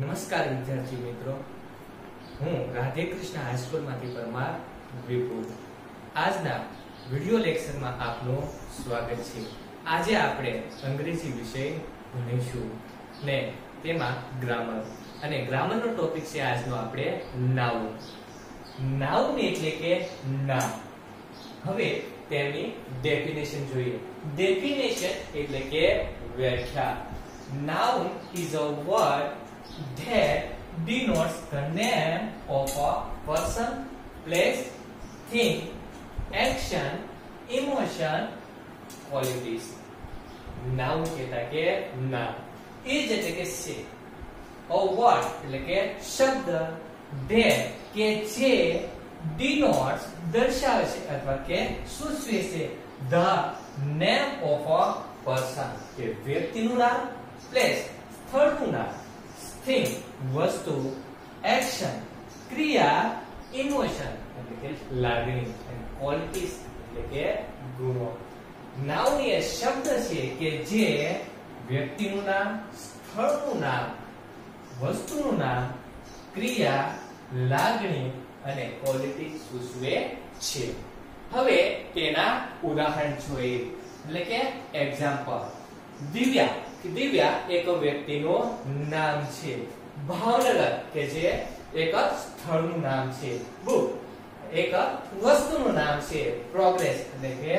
નમસ્કાર વિદ્યાર્થી મિત્રો. હું રાધે કૃષ્ણ હાઈસ્કૂલમાંથી પરમાર વિપુલ. આજના વિડિયો લેક્ચરમાં આપનું સ્વાગત છે. આજે આપણે અંગ્રેજી વિષય ભણીશું ને તેમાં ગ્રામર અને ગ્રામરનો ટોપિક છે આજનો આપણે નાઉન નાઉન એટલે કે ના હવે તેની ડેફિનેશન જોઈએ. ડેફિનેશન એટલે કે વ્યાખ્યા. Noun is a word that denotes the name of a person place thing action emotion qualities noun કહેતા કે નામ is એટલે કે છે a word એટલે કે શબ્દ that કે જે denotes દર્શાવે છે અથવા કે સૂચવે છે the name of a person કે વ્યક્તિનું નામ પ્લેસ સ્થળનું નામ થિંગ વસ્તુ એક્શન ક્રિયા ઇમોશન એટલે કે લાગણી, અને ક્વોલિટીઝ એટલે કે ગુણો. નાઉન એ શબ્દ છે કે જે વ્યક્તિનું નામ, સ્થળનું નામ, વસ્તુનું નામ, ક્રિયા, લાગણી અને ક્વોલિટી સૂચવે છે. હવે તેના ઉદાહરણ જોઈએ. એટલે કે એક્ઝામ્પલ દિવ્યા. દિવ્યા એક વ્યક્તિનું નામ છે. ભાવનગર, કે જે એક સ્થળનું નામ છે. બુક. એક વસ્તુનું નામ છે. પ્રોગ્રેસ એટલે કે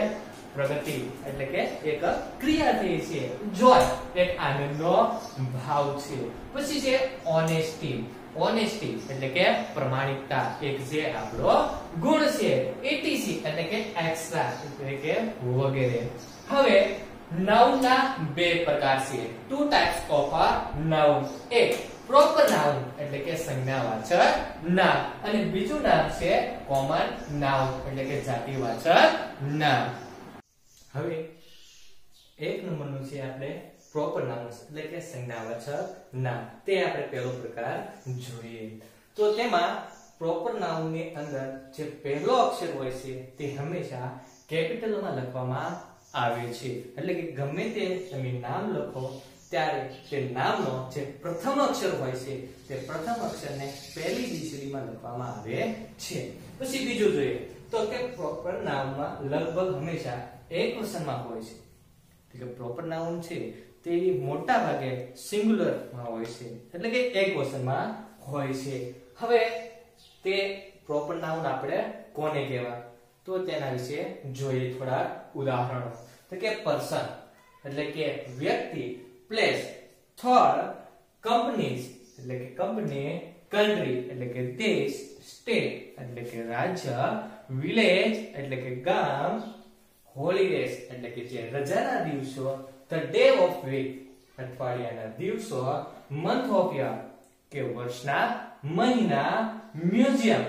પ્રગતિ, એટલે કે એક ક્રિયા થઈ છે. જોય એક આનંદનો ભાવ છે. પછી છે ઓનેસ્ટી ઓનેસ્ટી એટલે કે પ્રમાણિકતા, એક જે આપણો ગુણ છે. એટીસી એટલે કે એક્સ્ટ્રા એટલે કે વગેરે. હવે નાઉન ના બે પ્રકાર છે two types of a noun એક પ્રોપર નાઉન એટલે કે સંજ્ઞાવાચક નામ અને બીજું નામ છે કોમન નાઉન એટલે કે જાતિવાચક નામ હવે એક નંબરનું છે આપણે પ્રોપર નાઉન એટલે કે સંજ્ઞાવાચક નામ તે આપણે પહેલો પ્રકાર જોઈએ તો તેમાં પ્રોપર નાઉનની અંદર જે પહેલો અક્ષર હોય છે તે હંમેશા કેપિટલમાં લખવામાં આવે છે. એટલે કે ગમે તે તમે નામ લખો, ત્યારે તે નામનો જે પ્રથમ અક્ષર હોય છે, તે પ્રથમ અક્ષરને પહેલી ડીસડીમાં લખવામાં આવે છે. પછી બીજું જોઈએ, તો કે પ્રોપર નામમાં લગભગ હંમેશા એક વસનમાં હોય છે. એટલે કે પ્રોપર નાઉન છે, તે મોટા ભાગે સિંગ્યુલરમાં હોય છે. એટલે કે એક વસનમાં હોય છે. હવે તે પ્રોપર નાઉન આપણે કોને કહેવા? તો તેના વિશે જોઈએ થોડા ઉદાહરણો તો કે પર્સન એટલે કે વ્યક્તિ પ્લેસ સ્થળ કંપનીઝ એટલે કે કંપની કન્ટ્રી એટલે કે દેશ સ્ટેટ એટલે કે રાજ્ય વિલેજ એટલે કે ગામ હોલિડેઝ એટલે કે જે રજાના દિવસો ધ ડે ઓફ વીક અઠવાડિયાના દિવસો મંથ ઓફ યર કે વર્ષના મહિના મ્યુઝિયમ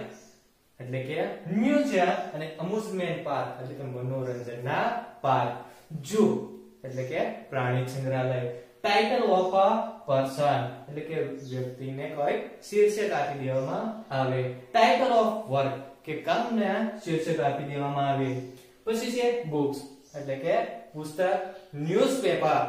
એટલે કે મ્યુઝિયમ અને અમ્યુઝમેન્ટ પાર્ક એટલે કે મનોરંજનના પાર્ક. જુ એટલે કે પ્રાણી સંગ્રહાલય. ટાઇટલ ઓફ અ પર્સન એટલે કે વ્યક્તિને કોઈ શીર્ષક આપી દેવામાં આવે. ટાઇટલ ઓફ વર્ક કે કામને શીર્ષક આપી દેવામાં આવે. પછી છે બુક્સ એટલે કે પુસ્તક newspaper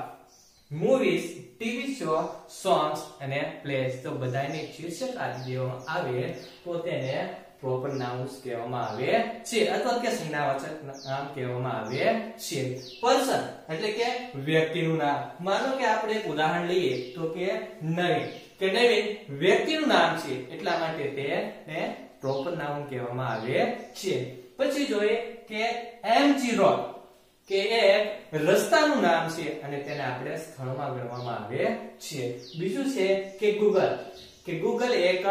movies TV show songs અને પ્લેસ તો બધાને શીર્ષક આપી દેવામાં આવે તો તેને પ્રોપર નાઉન્સ કહેવામાં આવે છે. અથવા કે સંજ્ઞાવાચક નામ કહેવામાં આવે છે. પર્સન એટલે કે વ્યક્તિનું નામ. માનો કે આપણે એક ઉદાહરણ લઈએ તો કે નવીન. કે નવીન વ્યક્તિનું નામ છે. એટલા માટે તેને પ્રોપર નાઉન કહેવામાં આવે છે. પછી જોઈએ કે એમજી રોડ, કે એ રસ્તાનું નામ છે અને તેને આપણે સ્થળમાં ગણવામાં આવે છે. બીજું છે કે ગૂગલ કે ગૂગલ એક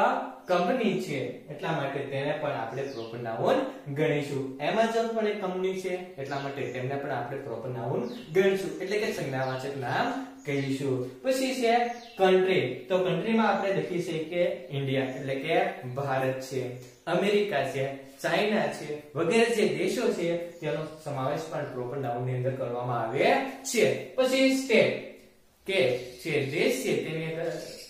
કંપની છે, એટલા માટે તેને પણ આપણે પ્રોપર નાઉન ગણીશું એમેઝોન પણ એક કંપની છે, એટલા માટે તેને પણ આપણે પ્રોપર નાઉન ગણીશું. એટલે કે સંજ્ઞાવાચક નામ કહીશું. પછી છે કન્ટ્રી તો કન્ટ્રીમાં આપણે લખી છે કે ઇન્ડિયા એટલે કે ભારત છે. અમેરિકા છે, ચાઇના છે, વગેરે જે દેશો છે, તેનો સમાવેશ પણ પ્રોપર નાઉનની અંદર કરવામાં આવે છે. પછી સ્ટેટ કે જે દેશ છે તેની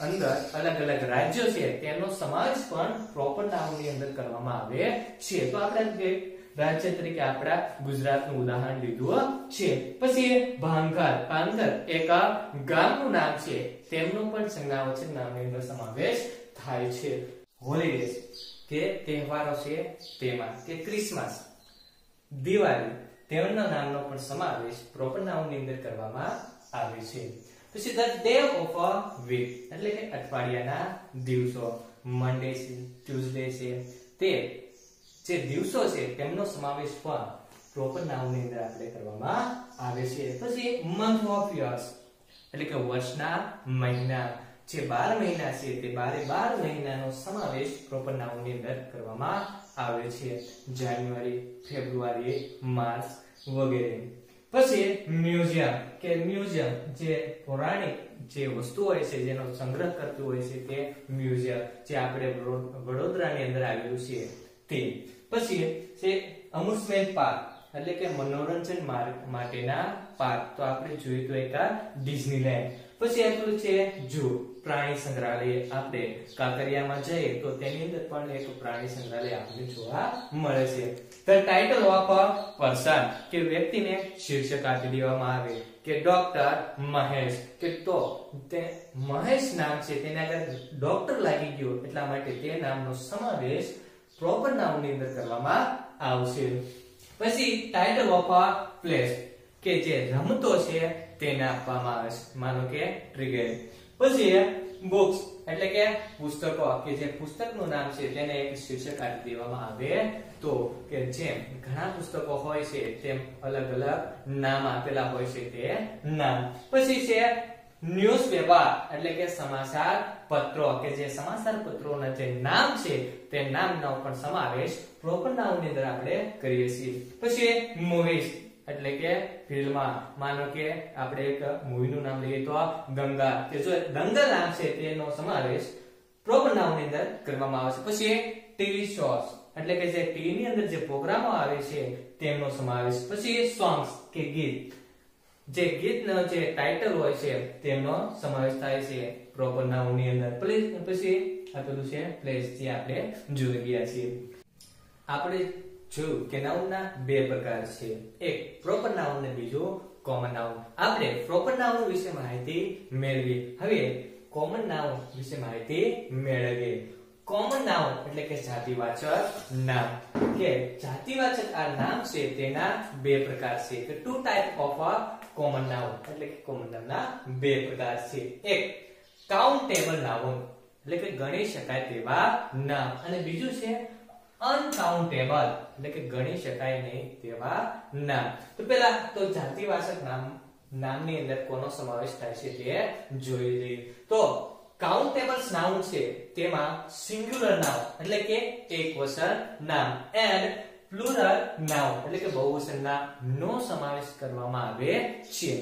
અંદર અલગ અલગ રાજ્યો છે, તેનો સમાવેશ પણ પ્રોપર નામની અંદર કરવામાં આવે છે. તો આપણે રાજ્ય તરીકે આપણા ગુજરાતનું ઉદાહરણ લીધું છે. પછી ભાંગર. ભાંગર એક ગામનું નામ છે. તેમનો પણ સંજ્ઞાવચન નામની અંદર સમાવેશ થાય છે. હોલિડેઝ કે તહેવારો છે તેમાં. કે ક્રિસમસ દિવાળી, તેમના નામનો પણ સમાવેશ પ્રોપર નામની અંદર કરવામાં આવે છે. પછી the day of a week એટલે કે અઠવાડિયાના દિવસો. મંડે છે ટ્યુઝડે છે. તે જે દિવસો છે તેમનો સમાવેશ પણ પ્રોપર નાઉનની અંદર આપણે કરવામાં આવે છે. પછી મંથ ઓફ યર્સ એટલે કે વર્ષના મહિના. જે બાર મહિના છે તે બારે બાર મહિનાનો સમાવેશ પ્રોપર નાઉનની અંદર કરવામાં આવે છે. જાન્યુઆરી ફેબ્રુઆરી માર્ચ વગેરે. પછી મ્યુઝિયમ, કે મ્યુઝિયમ જે પૌરાણિક જે વસ્તુ હોય છે, જેનો સંગ્રહ કરતું હોય છે તે મ્યુઝિયમ જે આપણે વડોદરાની અંદર આવેલું છે તે. પછી છે અમુસમેન્ટ પાર્ક, એટલે કે મનોરંજન માટેના પાર્ક. તો આપણે જોયું તો એક આ ડિઝનીલેન્ડ. પછી આટલું છે, જો પ્રાણી સંગ્રહાલય આપણે કાંકરિયામાં જઈએ તો તેની અંદર પણ એક પ્રાણી સંગ્રહાલય આપણને જોવા મળે છે. The title of a person કે વ્યક્તિને શીર્ષક આપી દેવામાં આવે કે ડોક્ટર મહેશ. કે તો તે મહેશ નામ છે, તેને આગળ ડોક્ટર લાગી ગયો, એટલા માટે તે નામનો સમાવેશ પ્રોપર નાઉનની અંદર કરવામાં આવશે. પછી ટાઇટલ ઓફ પ્લેસ કે જે રમતો છે તેને આપવામાં આવે છે. માનો કે ટ્રિગર પછી બુક્સ એટલે કે પુસ્તકો, કે જે પુસ્તકનું નામ છે તેને એક શીર્ષક આપી દેવામાં આવે તો કે જેમ ઘણા પુસ્તકો હોય છે, તેમ અલગ અલગ નામ આપેલા હોય છે તે નામ. પછી છે ન્યૂઝપેપર એટલે કે સમાચાર પત્રો, કે જે સમાચાર પત્રોના જે નામ છે તે નામનો પણ સમાવેશ પ્રોપર નાઉનની અંદર આપણે કરીએ છીએ. પછી મૂવીઝ એટલે કે ફિલ્મમાં માનો કે આપણે એક મૂવીનું નામ લઈએ તો આ ગંગા. કે જો દંગલ નામ છે તેનો સમાવેશ પ્રોપર નામની અંદર કરવામાં આવે છે. પછી ટીવી શોઝ એટલે કે જે ટીવી ની અંદર જે પ્રોગ્રામો આવે છે તેમનો સમાવેશ. પછી સોંગ્સ કે ગીત. જે ગીતનો જે ટાઇટલ હોય છે તેમનો સમાવેશ થાય છે પ્રોપર નામની અંદર પછી આપેલું છે પ્લેસ જે આપણે જોઈ ગયા છીએ. આપણે જોયું કે નાઉનના બે પ્રકાર છે. એક પ્રોપર નાઉન અને બીજું કોમન નાઉન આપણે પ્રોપર નાઉન વિશે માહિતી મેળવી. હવે કોમન નાઉન વિશે માહિતી મેળવીએ. કોમન નાઉન એટલે કે જાતિવાચક નામ. કે જાતિવાચક આ નામ છે તેના બે પ્રકાર છે. કે two type of a common noun એટલે કે કોમન નામના બે પ્રકાર છે. એક કાઉન્ટેબલ નાઉન એટલે કે ગણી શકાય તેવા નામ. અને બીજું છે અનકાઉન્ટેબલ એટલે કે ગણી શકાય નહીં તેવા નામ. તો પેલા તો જાતિવાચક નામ, નામની અંદર કોનો સમાવેશ થાય છે તે જોઈ લઈએ. તો કાઉન્ટેબલ નાઉન છે તેમાં સિંગ્યુલર નાઉન એટલે કે એક વચન નામ એન્ડ પ્લુરલ નાઉન એટલે કે બહુવચન નામ નો સમાવેશ કરવામાં આવે છે.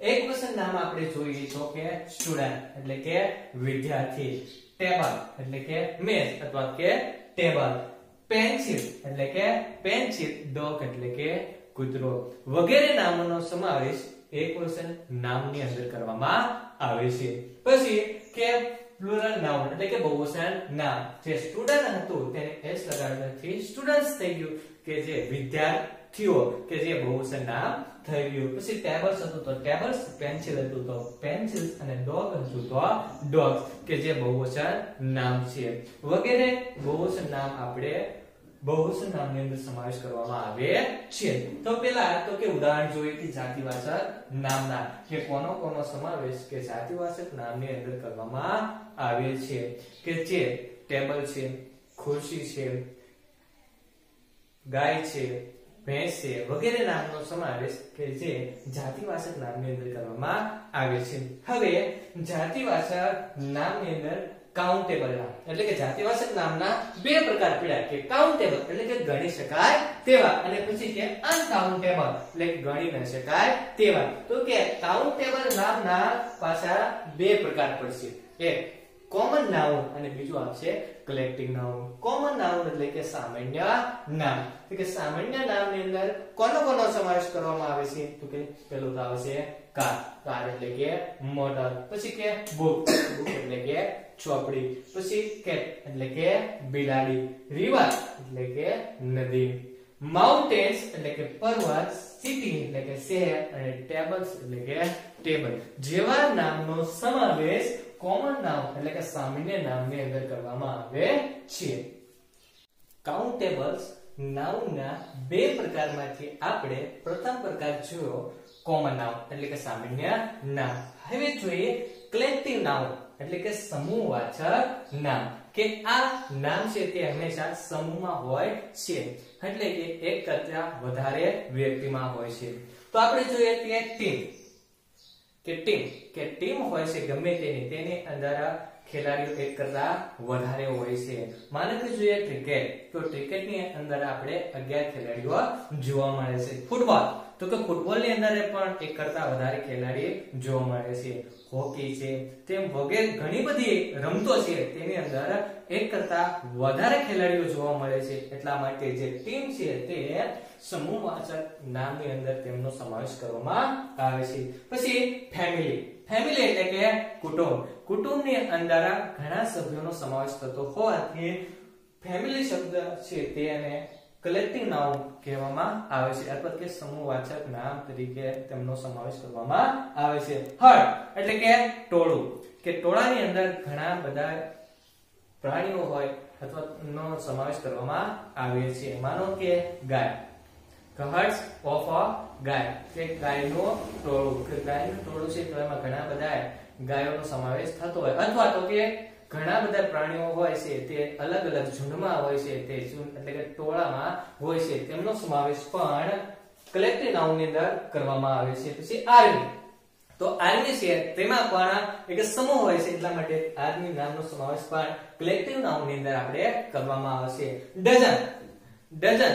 એક વચન નામ આપણે જોઈએ તો કે સ્ટુડન્ટ એટલે કે વિદ્યાર્થી ટેબલ એટલે કે મેસ અથવા કે ટેબલ પેન્સિલ, એટલે કે પેન્સિલ ડોગ એટલે કે કૂતરો. વગેરે નામોનો સમાવેશ એક વચન નામની અંદર કરવામાં આવે છે. પછી કે પ્લુરલ નાઉન એટલે કે બહુવચન નામ. જે સ્ટુડન્ટ હતું, તેને એસ લગાડવાથી સ્ટુડન્ટ્સ થઈ ગયું કે જે વિદ્યાર્થીઓ, કે જે બહુવચન નામ થઈ ગયું. પછી ટેબલ્સ હતું તો ટેબલ્સ પેન્સિલ હતું તો પેન્સિલ્સ અને ડોગ હતું તો ડોગ્સ કે જે બહુવચન નામ છે. વગેરે બહુવચન નામ આપણે બહુવચન નામની અંદર સમાવેશ કરવામાં આવે છે. તો પેલા તો કે ઉદાહરણ જોઈએ કે જાતિવાચક નામના કે કોનો કોનો સમાવેશ કે જાતિવાચક નામની અંદર કરવામાં આવે છે. કે જે ટેબલ છે, ખુરશી છે, ગાય છે, ભેંસ છે વગેરે નામનો સમાવેશ કે જે જાતિવાચક નામની અંદર કરવામાં આવે છે. હવે જાતિવાચક નામની અંદર કાઉન્ટેબલ નામ એટલે કે જાતિવાચક નામના બે પ્રકાર પડ્યા કે કાઉન્ટેબલ એટલે કે ગણી શકાય તેવા. અને પછી કે અનકાઉન્ટેબલ એટલે ગણી ન શકાય તેવા. તો કે કાઉન્ટેબલ નામના પાછા બે પ્રકાર પડશે. એક કોમન નાઉન અને બીજું આવશે કલેક્ટિવ નાઉન કોમન નાઉન એટલે કે સામાન્ય નામ. તો કે સામાન્ય નામની અંદર કોનો કોનો સમાવેશ કરવામાં આવે છે? તો કે પેલું તો આવશે કાર કાર એટલે કે મોટર પછી કે બુક બુક એટલે કે ચોપડી પછી કેટ એટલે કે બિલાડી, રિવર એટલે કે નદી. માઉન્ટેન્સ એટલે કે પર્વત સિટી એટલે કે શહેર, અને ટેબલ્સ એટલે કે ટેબલ જેવા નામનો સમાવેશ કોમન નામ એટલે કે સામાન્ય નામની અંદર કરવામાં આવે છે. કાઉન્ટેબલ્સ નાઉનના બે પ્રકારમાંથી આપણે પ્રથમ પ્રકાર જોયો કોમન નાઉન એટલે કે સામાન્ય નામ. હવે જોઈએ કલેક્ટિવ નાઉન એટલે કે સમૂહવાચક નામ. કે આ નામ છે તે હંમેશા સમૂહમાં હોય છે. એટલે કે એક કરતા વધારે વ્યક્તિમાં હોય છે. તો આપણે જોઈએ ત્યાં ટીમ. કે ટીમ. કે ટીમ હોય છે ગમે તેની. તેની અંદર ખેલાડીઓ એક કરતા વધારે હોય છે. માનો કે જોઈએ ક્રિકેટ તો ક્રિકેટની અંદર આપણે 11 ખેલાડીઓ જોવા મળે છે. ફૂટબોલ તો કે ફૂટબોલની અંદર પણ એક કરતા વધારે ખેલાડી જોવા મળે છે. હોકી છે, તેમ વગેરે ઘણી બધી રમતો છે, તેની અંદર એક કરતા વધારે ખેલાડીઓ જોવા મળે છે. એટલા માટે જે ટીમ છે, તે સમૂહવાચક નામની અંદર તેમનો સમાવેશ કરવામાં આવે છે. પછી ફેમિલી ફેમિલી એટલે કે કુટુંબ. કુટુંબની અંદર ઘણા સભ્યોનો સમાવેશ થતો હોવાથી ફેમિલી શબ્દ છે તેને કલેક્ટિવ નામ કહેવામાં આવે છે અથવા કે સમૂહવાચક નામ તરીકે તેમનો સમાવેશ કરવામાં આવે છે. હળ એટલે કે ટોળું. કે ટોળાની અંદર ઘણા બધા પ્રાણીઓ હોય અથવા નો સમાવેશ કરવામાં આવે છે. માનો કે ગાય. Herds ઓફ a ગાય. કે ગાયનો ટોળું. કે ગાયનું ટોળું છે તો એમાં ઘણા બધા ગાયોનો સમાવેશ થતો હોય. અથવા તો કે ઘણા બધા પ્રાણીઓ હોય છે તે અલગ અલગ ઝુંડમાં હોય છે. તે ઝુંડ એટલે કે ટોળામાં હોય છે. તેમનો સમાવેશ પણ કલેક્ટિવ નાઉનની અંદર કરવામાં આવે છે. પછી આર્મી. તો આર્મી છે તેમાં પણ એક સમૂહ હોય છે. એટલા માટે આર્મી નામનો સમાવેશ પણ કલેક્ટિવ નાઉનની અંદર આપણે કરવામાં આવે છે. ડઝન. ડઝન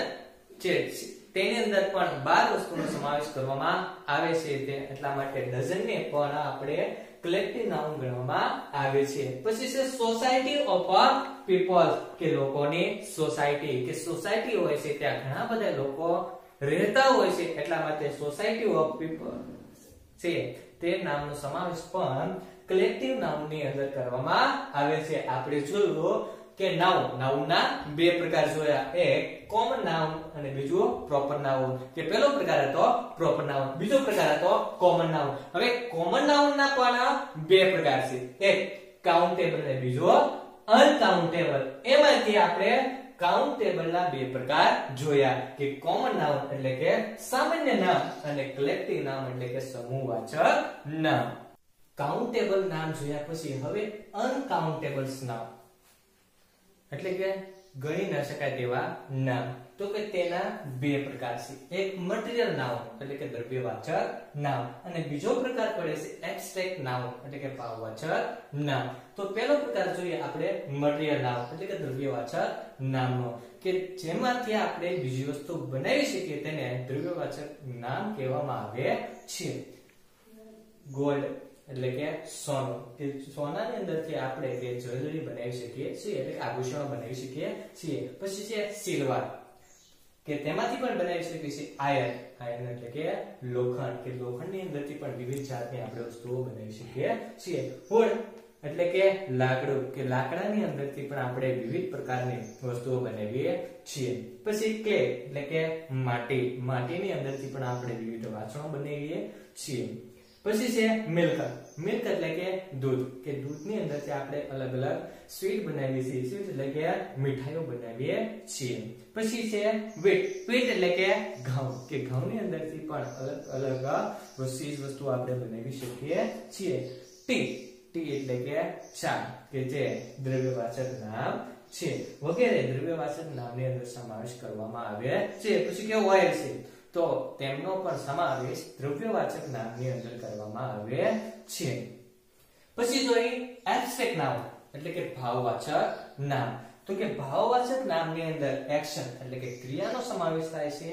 છે તેની અંદર પણ 12 વસ્તુનો સમાવેશ કરવામાં આવે છે તે એટલા માટે ડઝન ને પણ આપણે કલેક્ટિવ નાઉન ગણવામાં આવે છે. પછી છે સોસાયટી ઓફ પીપલ કે લોકોની સોસાયટી કે સોસાયટી હોય છે ત્યાં ઘણા બધા લોકો રહેતા હોય છે એટલા માટે સોસાયટી ઓફ પીપલ છે તે નામનો સમાવેશ પણ કલેક્ટિવ નાઉનની અંદર કરવામાં આવે છે. આપણે જોયું કે નાઉન નાઉનના બે પ્રકાર જોયા એક કોમન નાઉન અને બીજું પ્રોપર નાઉન કે પહેલો પ્રકાર હતો પ્રોપર નાઉન બીજો પ્રકાર હતો કોમન નાઉન હવે કોમન નાઉન ના પણ બે પ્રકાર છે. એક કાઉન્ટેબલ અને બીજો અનકાઉન્ટેબલ એમાંથી આપણે કાઉન્ટેબલ ના બે પ્રકાર જોયા કે કોમન નાઉન એટલે કે સામાન્ય નામ અને કલેક્ટિવ નામ એટલે કે સમૂહવાચક નામ. કાઉન્ટેબલ નામ જોયા પછી હવે અનકાઉન્ટેબલ્સ નામ. એટલે કે ગણી ન શકાય તેવા નામ. તો કે તેના બે પ્રકાર છે. એક મટીરીયલ નામ, એટલે કે દ્રવ્યવાચક નામ. અને બીજો પ્રકાર પડે છે એબ્સ્ટ્રેક્ટ નામ, એટલે કે ભાવવાચક નામ. તો પહેલો પ્રકાર જોઈએ આપણે મટીરીયલ નામ, એટલે કે દ્રવ્યવાચક નામનો કે જેમાંથી આપણે બીજી વસ્તુ બનાવી શકીએ તેને દ્રવ્યવાચક નામ કહેવામાં આવે છે. ગોલ્ડ એટલે કે સોનું. કે સોનાની અંદરથી આપણે જે જ્વેલરી બનાવી શકીએ છીએ, એટલે કે આભૂષણો બનાવી શકીએ છીએ. પછી છે સિલ્વર. કે તેમાંથી પણ બનાવી શકીએ છીએ આયર્ન આયર્ન એટલે કે લોખંડ. કે લોખંડની અંદરથી પણ વિવિધ જાતની આપણે વસ્તુઓ બનાવી શકીએ છીએ. વુડ એટલે કે લાકડું. કે લાકડાની અંદરથી પણ આપણે વિવિધ પ્રકારની વસ્તુઓ બનાવીએ છીએ. પછી ક્લે એટલે કે માટી. માટીની અંદરથી પણ આપણે વિવિધ વાસણો બનાવીએ છીએ. પછી છે મિલ્ક મિલ્ક એટલે કે દૂધ. કે દૂધની અંદરથી આપણે અલગ અલગ સ્વીટ બનાવીએ છીએ. સ્વીટ એટલે કે મીઠાઈઓ બનાવીએ છીએ. પછી છે વીટ વીટ એટલે કે ઘઉં. કે ઘઉંની અંદરથી પણ અલગ અલગ ચીજ વસ્તુ આપણે બનાવી શકીએ છીએ. ટી ટી એટલે કે ચા, કે જે દ્રવ્યવાચક નામ છે. વગેરે દ્રવ્યવાચક નામની અંદર સમાવેશ કરવામાં આવે છે. પછી કે ઓઇલ છે? તો તેમનો પણ સમાવેશ દ્રવ્યવાચક નામની અંદર કરવામાં આવે છે. પછી જોઈએ એબ્સ્ટ્રેક્ટ નામ, એટલે કે ભાવવાચક નામ. તો કે ભાવવાચક નામની અંદર એક્શન એટલે કે ક્રિયાનો સમાવેશ થાય છે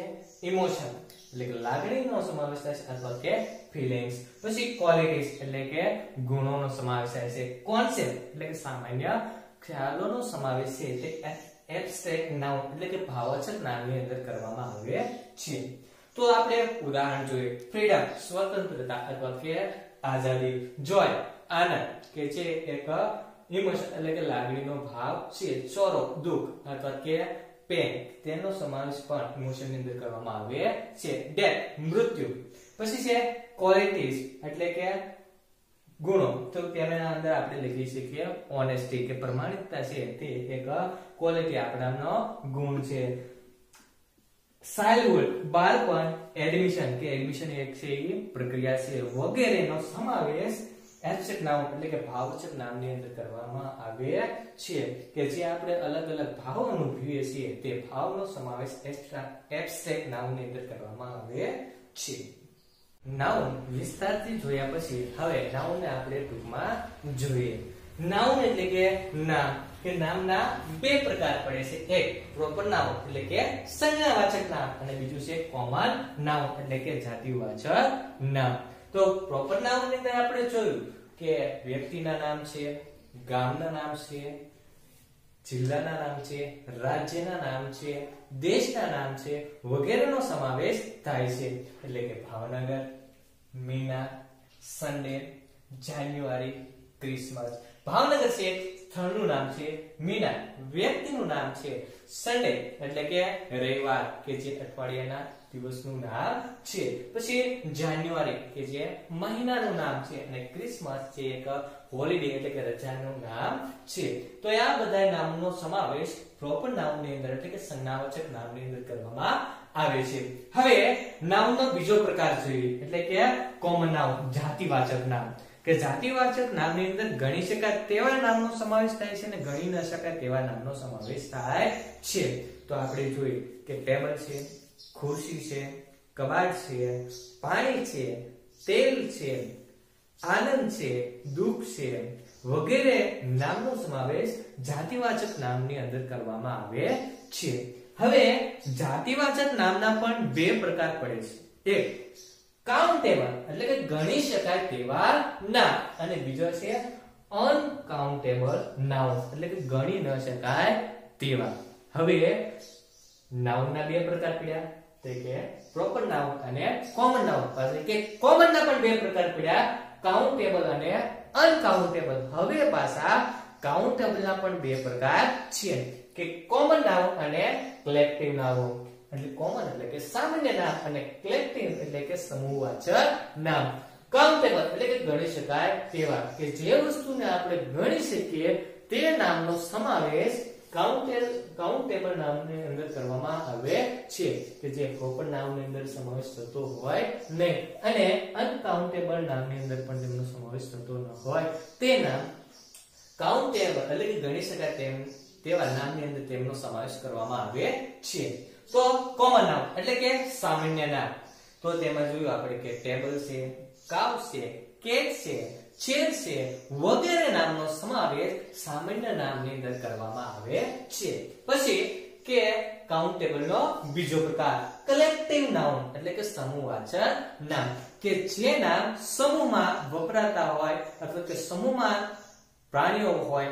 ઇમોશન એટલે કે લાગણીનો સમાવેશ થાય છે અથવા કે ફિલિંગ્સ પછી ક્વોલિટીઝ એટલે કે ગુણોનો સમાવેશ થાય છે. કોન્સેપ્ટ એટલે કે સામાન્ય ખ્યાલોનો સમાવેશ છે. એટલે એબ્સ્ટ્રેક્ટ નામ એટલે કે ભાવવાચક નામની અંદર કરવામાં આવે છે. તો આપણે ઉદાહરણ જોઈએ. ફ્રીડમ સ્વતંત્રતા અથવા કે આઝાદી જોય આનંદ, કે છે એક ઇમોશન એટલે કે લાગણીનો ભાવ છે. સોરો દુઃખ અથવા કે પેન તેનો સમાવેશ પણ ઇમોશનની અંદર કરવામાં આવે છે. ડેથ મૃત્યુ. પછી છે ક્વોલિટીઝ એટલે કે ગુણો. તો તેના અંદર આપણે લખી શકીએ ઓનેસ્ટી કે પ્રમાણિકતા છે. તે એક ક્વોલિટી આપણાનો ગુણ છે. ચાઇલ્ડહુડ બાળપણ એડમિશન કે એડમિશન એક છે એ પ્રક્રિયા છે વગેરેનો સમાવેશ એબ્સ્ટ્રેક્ટ નામ એટલે કે ભાવવાચક નામની અંદર કરવામાં આવે છે કે જે આપણે અલગ અલગ ભાવો અનુભવીએ છીએ તે ભાવનો સમાવેશ એબ્સ્ટ્રેક્ટ નામની અંદર કરવામાં આવે છે. નાઉન વિસ્તારથી જોયા પછી હવે નાઉનને આપણે ટૂંકમાં જોઈએ. નાઉન એટલે કે નામ કે નામના બે પ્રકાર પડે છે. એક પ્રોપર નામ એટલે કે સંજ્ઞાવાચક નામ અને બીજું છે કોમન નામ એટલે કે જાતિવાચક નામ. તો પ્રોપર નામની અંદર આપણે જોયું કે વ્યક્તિના નામ છે, ગામના નામ છે, જિલ્લાના નામ છે, રાજ્યના નામ છે, દેશના નામ છે, વગેરેનો સમાવેશ થાય છે. એટલે કે Bhavnagar, Meena Sunday January, Christmas. Bhavnagar છે સ્થળનું નામ છે મીના. વ્યક્તિનું નામ છે સન્ડે એટલે કે રવિવાર, કે જે અઠવાડિયાના દિવસનું નામ છે. પછી જાન્યુઆરી, કે જે મહિનાનું નામ છે. અને ક્રિસમસ જે એક હોલિડે એટલે કે રજાનું નામ છે. તો આ બધા નામનો સમાવેશ પ્રોપર નામની અંદર, એટલે કે સંજ્ઞાવાચક નામની અંદર કરવામાં આવે છે. હવે નામનો બીજો પ્રકાર જોઈએ, એટલે કે કોમન નામ જાતિવાચક નામ. કે જાતિવાચક નામની અંદર ગણી શકાય તેવા નામનો સમાવેશ થાય છે અને ગણી ન શકાય તેવા નામનો સમાવેશ થાય છે. તો આપણે જોઈએ કે ટેબલ છે, ખુરશી છે, કબાટ છે, પાણી છે, તેલ છે, આનંદ છે, દુઃખ છે વગેરે નામનો સમાવેશ જાતિવાચક નામની અંદર કરવામાં આવે છે. હવે જાતિવાચક નામના પણ બે પ્રકાર પડે છે. એક કાઉન્ટેબલ એટલે કે ગણી શકાય તેવા નામ અને બીજો છે અનકાઉન્ટેબલ નાઉન એટલે કે ગણી ન શકાય તેવા હવે નાઉનના બે પ્રકાર પડ્યા. તે કે પ્રોપર નાઉન અને કોમન નાઉન એટલે કે કોમન ના પણ બે પ્રકાર પડ્યા. કાઉન્ટેબલ અને અનકાઉન્ટેબલ હવે પાછા કાઉન્ટેબલ ના પણ બે પ્રકાર છે. કે કોમન નાઉન અને કલેક્ટિવ નાઉન એટલે કોમન એટલે કે સામાન્ય નામ અને કલેક્ટિવ એટલે કે સમૂહવાચક નામ. કાઉન્ટેબલ એટલે કે ગણી શકાય તેવા કે જે વસ્તુને આપણે ગણી શકીએ તે નામનો સમાવેશ કાઉન્ટેબલ કાઉન્ટેબલ નામની અંદર કરવામાં આવે છે. કે જે પ્રોપર નામની અંદર સમાવેશ થતો હોય નહીં. અને અનકાઉન્ટેબલ નામની અંદર પણ તેમનો સમાવેશ થતો ન હોય. તે નામ કાઉન્ટેબલ એટલે કે ગણી શકાય તેમ તેવા નામની અંદર તેમનો સમાવેશ કરવામાં આવે છે. તો કોમન નામ એટલે કે સામાન્ય નામ તો તેમાં જોયું આપણે કે ટેબલ છે કાવ છે કેક છે ચેર છે, વગેરે નામનો સમાવેશ સામાન્ય નામની અંદર કરવામાં આવે છે. પછી કે કાઉન્ટેબલ નો બીજો પ્રકાર કલેક્ટિવ નાઉન એટલે કે સમૂહવાચક નામ કે જે નામ સમૂહમાં વપરાતા હોય અથવા કે સમૂહમાં પ્રાણીઓ હોય,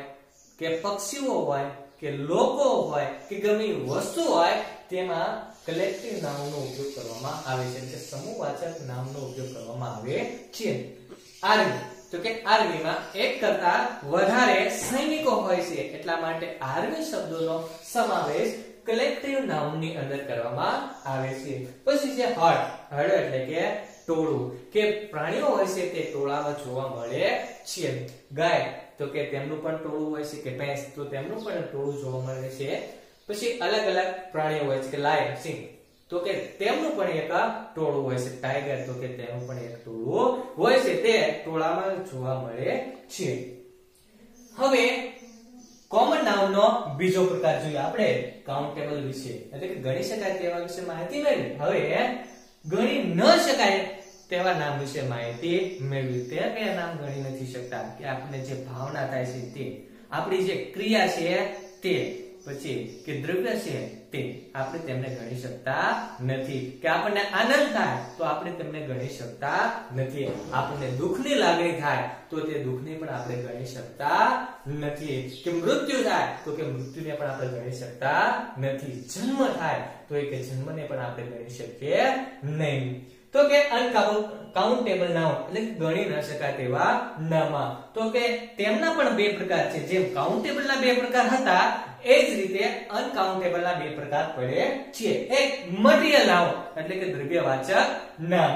કે પક્ષીઓ હોય, કે લોકો હોય, કે ગમે વસ્તુ હોય તેમાં કલેક્ટિવ નામનો ઉપયોગ કરવામાં આવે છે. એટલે સમૂહવાચક નામનો ઉપયોગ કરવામાં આવે છે. આર્મી તો કે આર્મીમાં એક કરતા વધારે સૈનિકો હોય છે. એટલા માટે આર્મી શબ્દોનો સમાવેશ કલેક્ટિવ નાઉનની અંદર કરવામાં આવે છે. પછી છે હળ. હળ એટલે કે ટોળું. કે પ્રાણીઓ હોય છે તે ટોળામાં જોવા મળે છે. ગાય, તો કે તેમનું પણ ટોળું હોય છે કે ભેંસ, તો તેમનું પણ ટોળું જોવા મળે છે. પછી અલગ અલગ પ્રાણીઓ હોય છે કે લાયન સિંહ. તો કે તેમનું પણ એક ટોળું હોય છે. ટાઈગર તો કે તેનું પણ એક ટોળું હોય છે. તે ટોળામાં જોવા મળે છે. હવે કોમન નામનો બીજો પ્રકાર જોઈએ આપણે. કાઉન્ટેબલ વિશે. એટલે કે ગણી શકાય તેવા વિશે માહિતી મેળવી. હવે ગણી ન શકાય તેવા નામ વિશે માહિતી મેળવી. તે કયા નામ ગણી નથી શકતા. કે આપણે જે ભાવના થાય છે તે. આપણી જે ક્રિયા છે તે. પછી કે દ્રવ્ય છે તે આપણે તેમને ગણી શકતા નથી. કે આપણને આનંદ થાય તો આપણે તેમને ગણી શકતા નથી. આપણને દુઃખની લાગણી થાય તો તે દુઃખને પણ આપણે ગણી શકતા નથી. કે મૃત્યુ થાય તો કે મૃત્યુને પણ આપણે ગણી શકતા નથી. જન્મ થાય તો એ કે જન્મને પણ આપણે ગણી શકીએ નહીં. તો કે અનકાઉન્ટેબલ નાઉન એટલે ગણી ન શકાય તેવા નામા. તો કે તેમના પણ બે પ્રકાર છે. જેમ કાઉન્ટેબલ ના બે પ્રકાર હતા, એ જ રીતે અનકાઉન્ટેબલ ના બે પ્રકાર પડે છે. એક મટીરિયલ નાઉન એટલે કે દ્રવ્યવાચક નામ.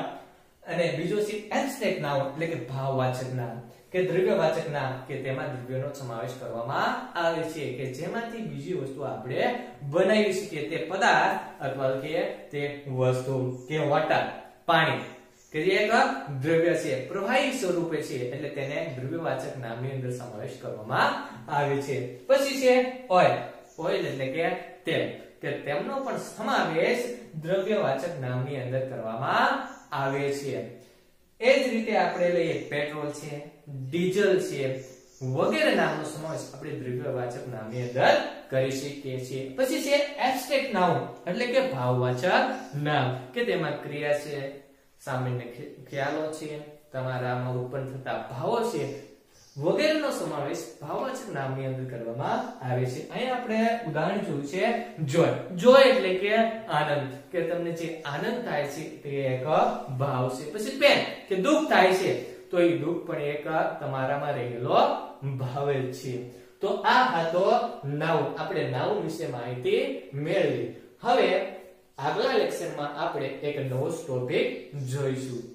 અને બીજો છે એબ્સ્ટ્રેક્ટ નાઉન એટલે કે ભાવવાચક નામ. કે દ્રવ્યવાચક નામ, કે તેમાં દ્રવ્યનો સમાવેશ કરવામાં આવે છે. કે જેમાંથી બીજી વસ્તુ આપણે બનાવી શકીએ તે પદાર્થ અથવા કે તે વસ્તુ, કે વોટર પાણી. કે જે એક દ્રવ્ય છે, પ્રવાહી સ્વરૂપે છે, એટલે તેને દ્રવ્યવાચક નામની અંદર સમાવેશ કરવામાં આવે છે. પછી છે ઓઇલ. ઓઇલ એટલે કે તેલ. કે તેમનો પણ સમાવેશ દ્રવ્યવાચક નામની અંદર કરવામાં આવે છે. એ જ રીતે આપણે લઈએ પેટ્રોલ છે, ડીઝલ છે, વગેરે નામનો સમાવેશ આપણે દ્રવ્યવાચક નામની અંદર કરી શકીએ છીએ. પછી છે એબ્સ્ટ્રેક્ટ નાઉન, એટલે કે ભાવવાચક નામ, કે તેમાં ક્રિયા છે સામાન્ય ખ્યાલો છે તમારામાં ઉત્પન્ન થતા ભાવો છે વગેરેનો સમાવેશ ભાવવાચક નામની અંદર કરવામાં આવે છે. અહીં આપણે ઉદાહરણ જોયું છે જોય. જોય એટલે કે આનંદ. કે તમને જે આનંદ થાય છે તે એક ભાવ છે. પછી પેન, કે દુઃખ થાય છે, તો એ દુઃખ પણ એક તમારામાં રહેલો ભાવ છે. તો આ હતો નાઉન. આપણે નાઉન વિશે માહિતી મેળવી. હવે આગલા લેક્ચરમાં આપણે એક નવો ટોપિક જોઈશું.